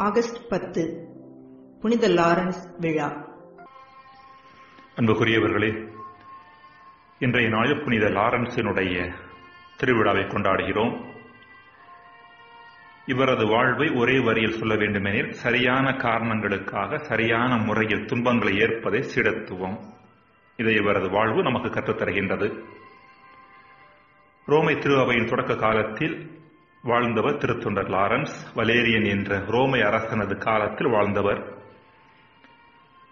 August பத்து புனித Lawrence விழா. அன்புக்குரியவர்களே இன்றைய நாளில் புனித லாரன்ஸினுடைய திருவிழாவை கொண்டாடுகிறோம். இவரது வாழ்வை ஒரே வரியில் சொல்ல வேண்டுமெனில் சரியான காரணங்களுக்காக சரியான முறையில் துன்பங்களை ஏற்பதை சிடத்துவம். இதை இவரது வாழ்வு நமக்கு கற்றுத்தருகின்றது. ரோமை திரு அவையின் தொடக்க காலத்தில் வாழ்ந்தவர் திருத்தொண்டர் லாரன்ஸ் வலேரியன் என்ற ரோமை அரசனது காலத்தில் வாழ்ந்தவர்.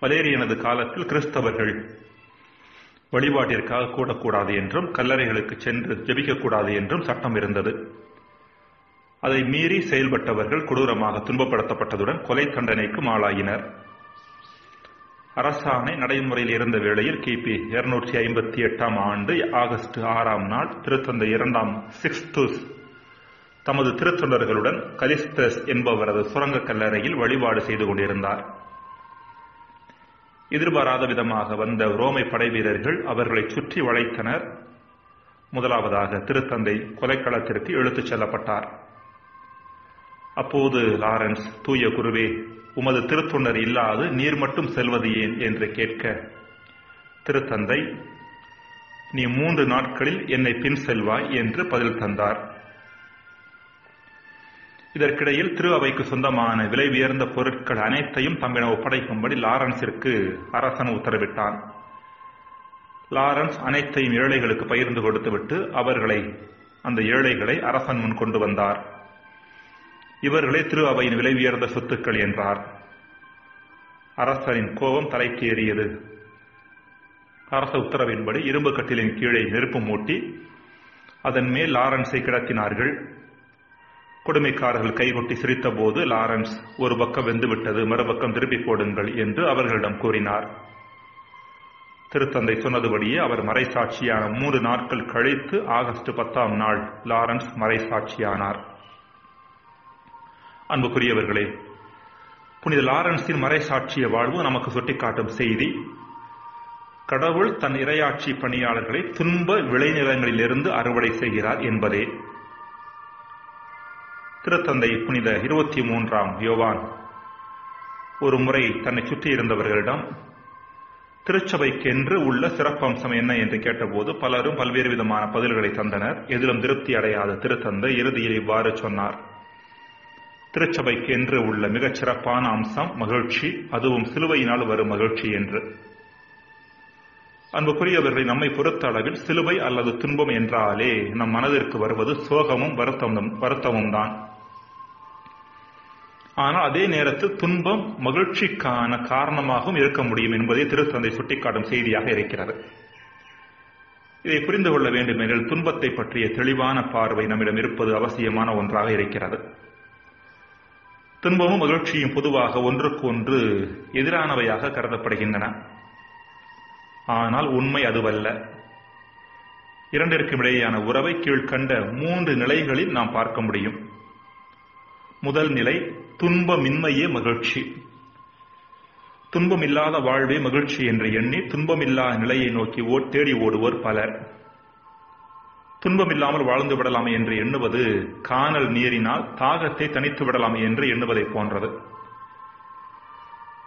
வலேரியனது காலத்தில் கிறிஸ்தவர்கள் வழிபாட்டிற்காக கூடக்கூடாது என்றும் கல்லறைகளுக்கு சென்று ஜெபிக்கக்கூடாது என்றும் சட்டம் இருந்தது. அதை மீறி செயல்பட்டவர்கள் கொடூரமாக துன்பப்படுத்தப்பட்டதுடன் கொலை தண்டனைக்கும் ஆளாயினர். அரசாணை நடைமுறையில் இருந்த வேளையில் கிபி இருநூற்றி ஐம்பத்தி எட்டாம் ஆண்டு ஆகஸ்ட் ஆறாம் நாள் திருத்தந்தை இரண்டாம் சிக்ஸ்துஸ் தமது திருத்தொண்டர்களுடன் கலிஸ்தஸ் என்பவரது சுரங்க கல்லறையில் வழிபாடு செய்து கொண்டிருந்தார். எதிர்பாராத விதமாக வந்த ரோமை படை வீரர்கள் அவர்களை சுற்றி வளைத்தனர். முதலாவதாக திருத்தந்தை கொலைக்களத்திற்கு இழுத்துச் செல்லப்பட்டார். அப்போது லாரன்ஸ் தூய குருவே உமது திருத்தொண்டர் இல்லாது நீர் மட்டும் செல்வது ஏன்? என்று கேட்க திருத்தந்தை நீ மூன்று நாட்களில் என்னை பின் செல்வாய் என்று பதில் தந்தார். இதற்கிடையில் திரு அவைக்கு சொந்தமான விலை உயர்ந்த பொருட்கள் அனைத்தையும் தம்மிடம் ஒப்படைக்கும்படி லாரன்ஸிற்கு அரசன் உத்தரவிட்டான். லாரன்ஸ் அனைத்தையும் ஏழைகளுக்கு பகிர்ந்து கொடுத்துவிட்டு அவர்களை அந்த ஏழைகளை அரசன் முன் கொண்டு வந்தார். இவர்களே திரு அவையின் விலை உயர்ந்த சொத்துக்கள் என்றார். அரசனின் கோபம் தலைக்கு ஏறியது அரச உத்தரவின்படி இரும்பு கட்டிலின் கீழே நெருப்பு மூட்டி அதன் மேல் லாரன்ஸை கிடத்தினார்கள். கொடுமைக்காரர்கள் கைகொட்டி சிரித்தபோது லாரன்ஸ் ஒரு பக்கம் வெந்துவிட்டது மறுபக்கம் திருப்பி போடுங்கள் என்று அவர்களிடம் கூறினார். திருத்தந்தை சொன்னதுபடியே அவர் மறைசாட்சியான மூன்று நாட்கள் கழித்து ஆகஸ்ட் பத்தாம் நாள் லாரன்ஸ் மறைசாட்சியானார். அன்புக்குரியவர்களே புனித லாரன்ஸின் மறைசாட்சிய வாழ்வு நமக்கு சுட்டிக்காட்டும் செய்தி கடவுள் தன் இரையாட்சி பணியாளர்களை துன்ப விளைநிலங்களிலிருந்து அறுவடை செய்கிறார் என்பதே. திருத்தந்தை புனித இருபத்தி மூன்றாம் யோவான். ஒரு முறை தன்னை சுற்றி இருந்தவர்களிடம் திருச்சபைக்கென்று உள்ள சிறப்பம்சம் என்ன என்று கேட்டபோது பலரும் பல்வேறு விதமான பதில்களை தந்தனர். எதிலும் திருப்தி அடையாத திருத்தந்தை இறுதியில் இவ்வாறு சொன்னார். திருச்சபைக்கு என்று உள்ள மிகச் சிறப்பான அம்சம் மகிழ்ச்சி அதுவும் சிலுவையினால் வரும் மகிழ்ச்சி என்று. அன்புக்குரியவர்களை நம்மை பொறுத்த அளவில் சிலுவை அல்லது துன்பம் என்றாலே நம் மனதிற்கு வருவது சோகமும் வருத்தமும் வருத்தமும் தான் ஆனால் அதே நேரத்தில் துன்பம் மகிழ்ச்சிக்கான காரணமாகவும் இருக்க முடியும் என்பதை திருத்தந்தை சுட்டிக்காட்டும் செய்தியாக இருக்கிறது. இதை புரிந்து கொள்ள வேண்டும் எனில் துன்பத்தை பற்றிய தெளிவான பார்வை நம்மிடம் இருப்பது அவசியமான ஒன்றாக இருக்கிறது. துன்பமும் மகிழ்ச்சியும் பொதுவாக ஒன்றுக்கு ஒன்று எதிரானவையாக கருதப்படுகின்றன. ஆனால் உண்மை அதுவல்ல. இரண்டிற்கும் இடையேயான உறவை கீழ்கண்ட மூன்று நிலைகளில் நாம் பார்க்க முடியும். முதல் நிலை துன்பமின்மையே மகிழ்ச்சி. துன்பமில்லாத வாழ்வே மகிழ்ச்சி என்று எண்ணி துன்பமில்லாத நிலையை நோக்கி ஓ தேடி ஓடுவோர் பலர். துன்பமில்லாமல் வாழ்ந்து விடலாமே என்று எண்ணுவது காணல் நீரினால் தாகத்தை தனித்து விடலாமே என்று எண்ணுவதை போன்றது.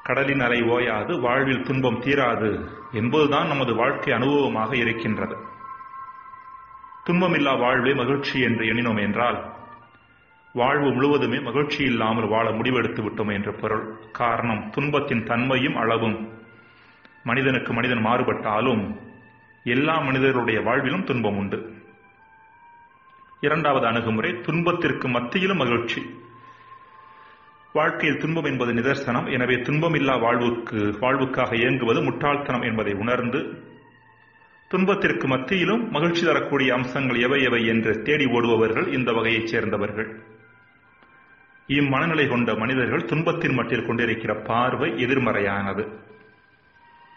கடலின் அலை ஓயாது வாழ்வில் துன்பம் தீராது என்பதுதான் நமது வாழ்க்கை அனுபவமாக இருக்கின்றது. துன்பமில்லா வாழ்வே மகிழ்ச்சி என்று எண்ணினோம் என்றால் வாழ்வு முழுவதுமே மகிழ்ச்சி இல்லாமல் வாழ முடிவெடுத்து விட்டோம் என்று பொருள். காரணம் துன்பத்தின் தன்மையும் அளவும். மனிதனுக்கு மனிதன் மாறுபட்டாலும் எல்லா மனிதருடைய வாழ்விலும் துன்பம் உண்டு. இரண்டாவது அணுகுமுறை துன்பத்திற்கு மத்தியிலும் மகிழ்ச்சி. வாழ்க்கையில் துன்பம் என்பது நிதர்சனம். எனவே துன்பமில்லா வாழ்வுக்கு வாழ்வுக்காக இயங்குவது முட்டாள்தனம் என்பதை உணர்ந்து துன்பத்திற்கு மத்தியிலும் மகிழ்ச்சி தரக்கூடிய அம்சங்கள் எவை எவை என்று தேடி ஓடுபவர்கள் இந்த வகையைச் சேர்ந்தவர்கள். இம்மனநிலை கொண்ட மனிதர்கள் துன்பத்தின் மட்டில் கொண்டிருக்கிற பார்வை எதிர்மறையானது.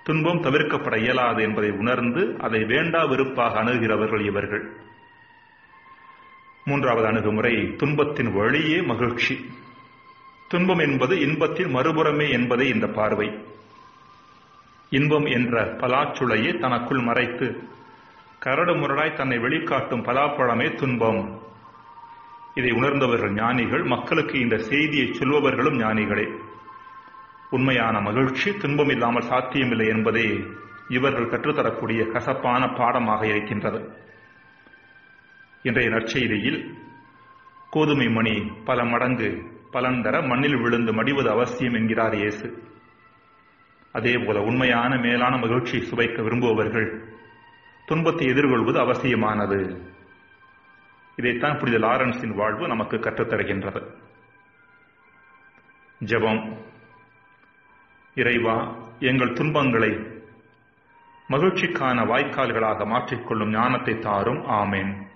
துன்பம் தவிர்க்கப்பட இயலாது என்பதை உணர்ந்து அதை வேண்டா வெறுப்பாக அணுகிறவர்கள் இவர்கள். மூன்றாவது அணுகுமுறை துன்பத்தின் வழியே மகிழ்ச்சி. துன்பம் என்பது இன்பத்தின் மறுபுறமே என்பதே இந்த பார்வை. இன்பம் என்ற பலாச்சுளையை தனக்குள் மறைத்து கரடு முரடாய் தன்னை வெளிக்காட்டும் பலாப்பழமே துன்பம். இதை உணர்ந்தவர்கள் ஞானிகள் மக்களுக்கு இந்த செய்தியை சொல்பவர்களும் ஞானிகளே. உண்மையான மகிழ்ச்சி துன்பம் இல்லாமல் சாத்தியமில்லை என்பதே இவர்கள் கற்றுத்தரக்கூடிய கசப்பான பாடமாக இருக்கின்றது. இன்றைய நற்செய்தியில் கோதுமை மணி பல மடங்கு பலன் தர மண்ணில் விழுந்து மடிவது அவசியம் என்கிறார் இயேசு. அதேபோல உண்மையான மேலான மகிழ்ச்சியை சுவைக்க விரும்புபவர்கள் துன்பத்தை எதிர்கொள்வது அவசியமானது. இதைத்தான் புனித லாரன்ஸின் வாழ்வு நமக்கு கற்றுத்தருகின்றது. ஜெபம். இறைவா எங்கள் துன்பங்களை மகிழ்ச்சிக்கான வாய்க்கால்களாக மாற்றிக்கொள்ளும் ஞானத்தை தாரும். ஆமேன்.